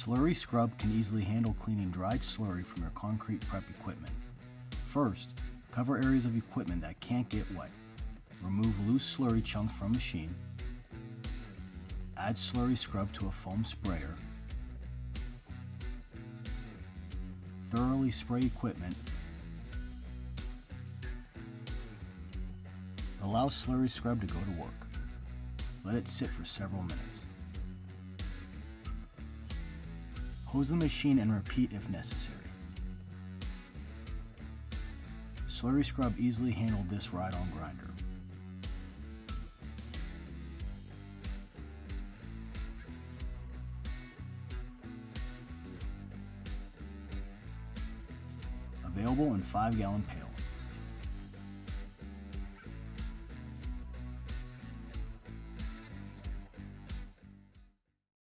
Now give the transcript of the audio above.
Slurry Scrub can easily handle cleaning dried slurry from your concrete prep equipment. First, cover areas of equipment that can't get wet. Remove loose slurry chunks from machine. Add slurry scrub to a foam sprayer. Thoroughly spray equipment. Allow slurry scrub to go to work. Let it sit for several minutes. Hose the machine and repeat if necessary. Slurry Scrub easily handled this ride-on grinder. Available in 5 gallon pails.